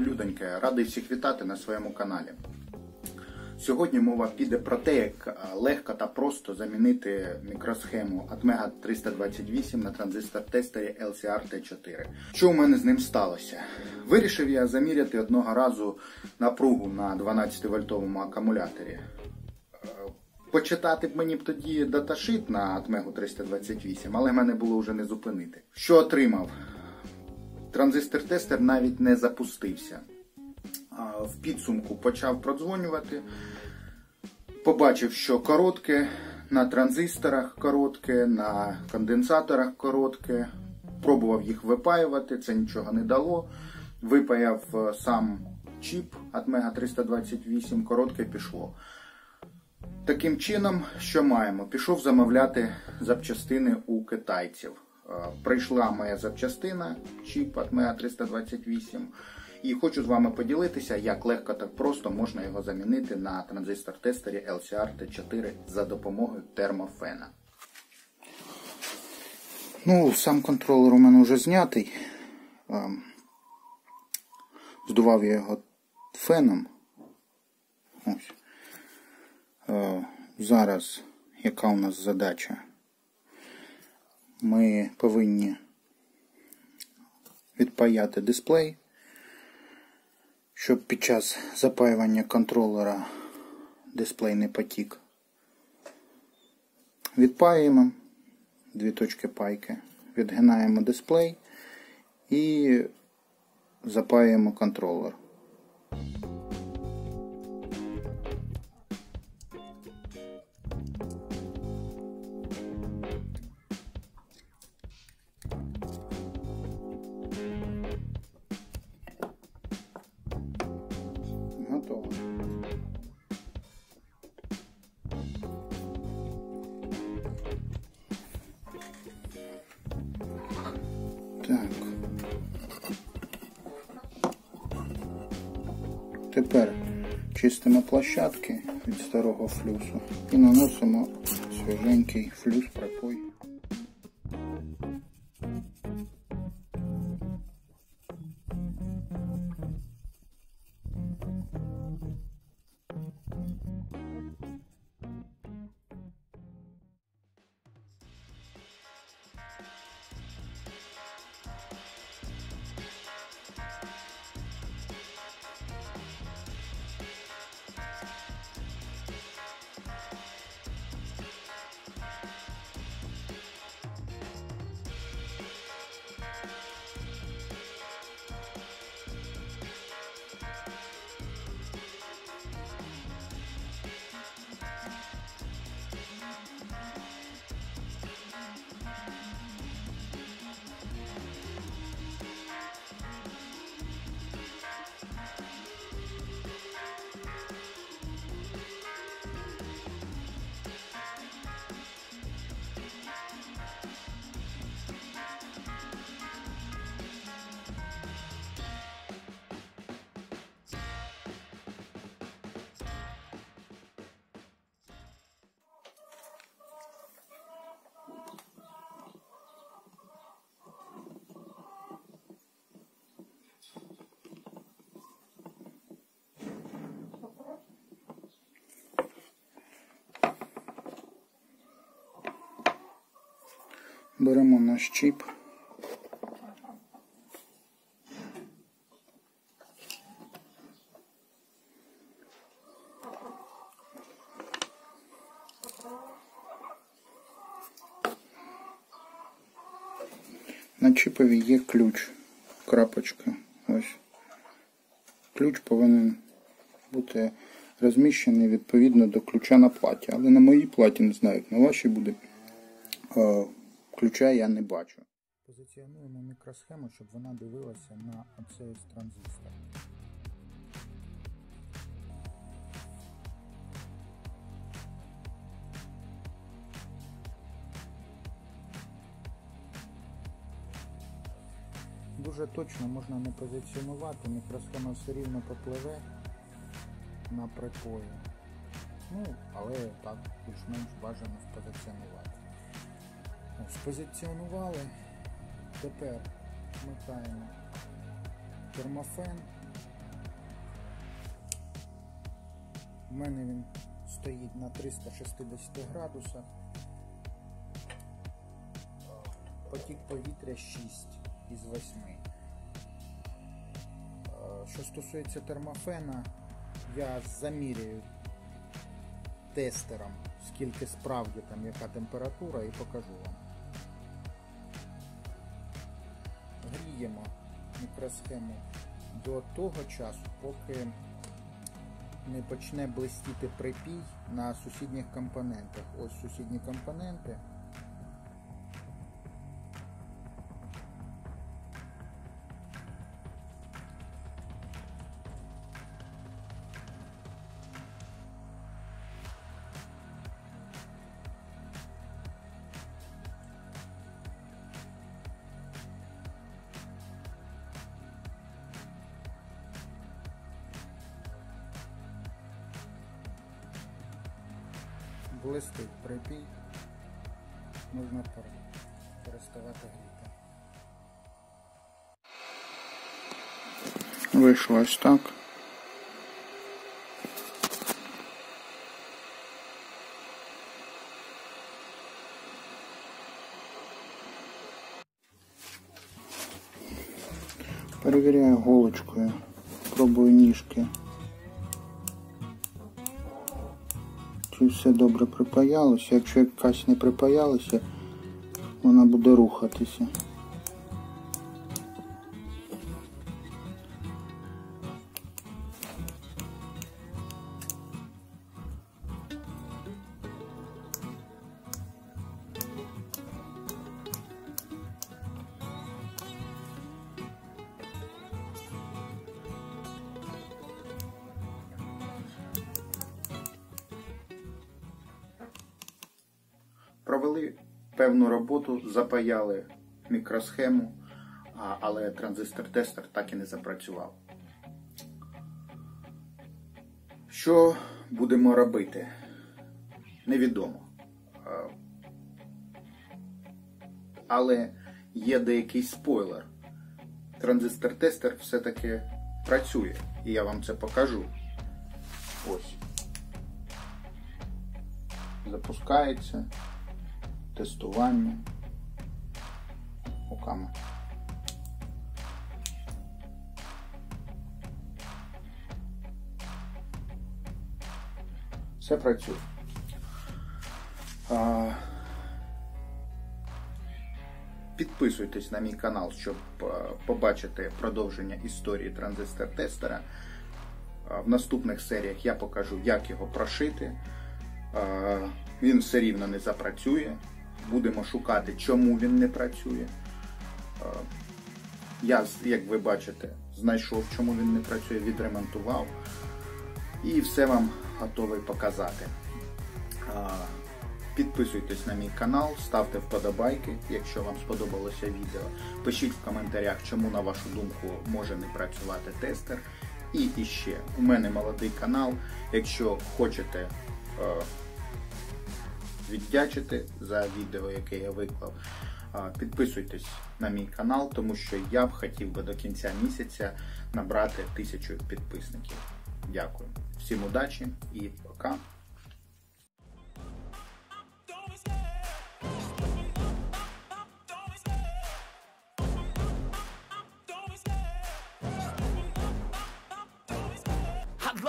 Людоньке, радий всіх вітати на своєму каналі. Сьогодні мова піде про те, як е, легко та просто замінити мікросхему Atmega 328 на транзистор-тестері LCR T4. Що у мене з ним сталося? Вирішив я заміряти одного разу напругу на 12-вольтовому акумуляторі. Е, Почитати б мені б тоді даташит на Atmega 328, але мене було вже не зупинити. Що отримав? Транзистор-тестер навіть не запустився. В підсумку почав продзвонювати. Побачив, що коротке, на транзисторах коротке, на конденсаторах коротке. Пробував їх випаювати, це нічого не дало. Випаяв е, сам чіп Atmega 328, коротке пішло. Таким чином, що маємо? Пішов замовляти запчастини у китайців. Е, Прийшла моя запчастина, чіп Atmega 328. І хочу з вами поділитися, як легко та просто можна його замінити на транзистор-тестері LCR T4 за допомогою термофена. Ну, сам контролер у мене вже знятий. Ем, Здував я його феном. Ось. Е, Зараз яка у нас задача? Ми повинні відпаяти дисплей, щоб під час запаювання контролера дисплей не потік. Відпаюємо дві точки пайки, відгинаємо дисплей і запаюємо контролер. Чистимо площадки від старого флюсу і наносимо свіженький флюс пропой. Беремо наш чіп. На чіпові є ключ, крапочка. Ось. Ключ повинен бути розміщений відповідно до ключа на платі. Але на моїй платі не знаю, на вашій буде. Ключа я не бачу. Позиціонуємо мікросхему, щоб вона дивилася на оцей транзистор. Дуже точно можна не позиціонувати, мікросхема все рівно попливе на припої. Ну, але так більш-менш бажано спозиціонувати. Ну, спозиціонували. Тепер вмикаємо термофен. У мене він стоїть на 360 градусах. Потік повітря 6 із 8. Е, що стосується термофена, я заміряю тестером, скільки справді там яка температура і покажу вам. Гріємо мікросхему до того часу, поки не почне блистіти припій на сусідніх компонентах. Ось сусідні компоненти. Блистить припій, можна переставати гріти. Вийшло ось так. Перевіряю голочкою, пробую ніжки. Чи все добре припаялося. Якщо якась не припаялася, вона буде рухатися. Провели певну роботу, запаяли мікросхему, але транзистор-тестер так і не запрацював. Що будемо робити? Невідомо. Але є деякий спойлер. Транзистор-тестер все-таки працює, і я вам це покажу. Ось. Запускається тестування руками. Все працює. Підписуйтесь на мій канал, щоб побачити продовження історії транзистор-тестера. В наступних серіях я покажу, як його прошити. Він все рівно не запрацює будемо шукати, чому він не працює. Е, я, як ви бачите, знайшов, чому він не працює, відремонтував. І все вам готовий показати. Е, підписуйтесь на мій канал, ставте вподобайки, якщо вам сподобалося відео. Пишіть в коментарях, чому, на вашу думку, може не працювати тестер. І іще, у мене молодий канал. Якщо хочете е, віддячити за відео, яке я виклав. Підписуйтесь на мій канал, тому що я б хотів би до кінця місяця набрати тисячу підписників. Дякую. Всім удачі і пока.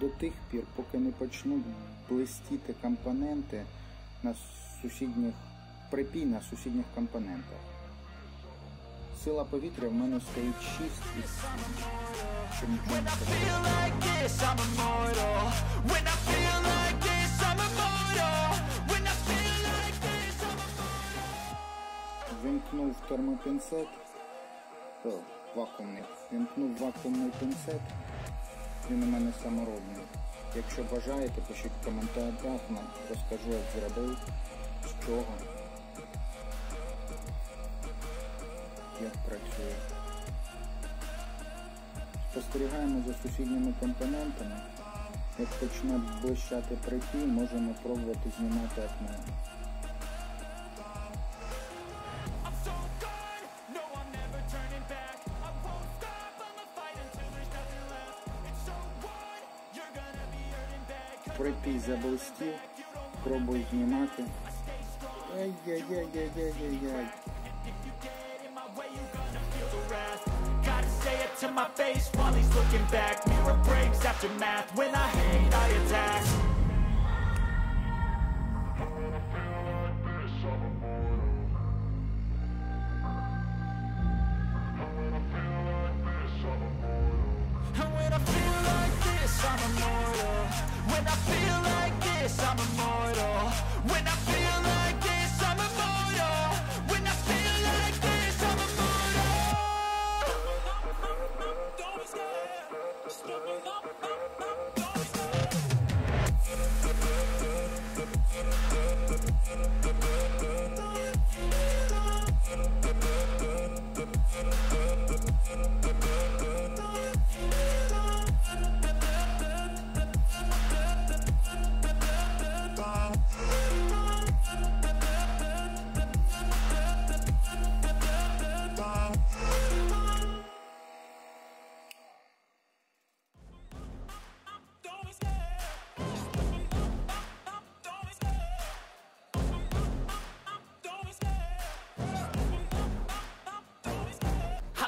до тих пір, поки не почнуть блистіти компоненти на сусідніх припій на сусідніх компонентах. Сила повітря в мене стоїть 6 із щоб нічого не Вимкну вімкнув термопінцет, вакуумний, вімкнув вакуумний пінцет, він у мене саморобний. Якщо бажаєте, пишіть в коментарях, розкажу, як зробив, з чого, як працює. Спостерігаємо за сусідніми компонентами. Як почне блищати припій, можемо пробувати знімати окно. The wrath Gotta say it to my face while he's looking back. Mirror breaks after math, when I hate I attack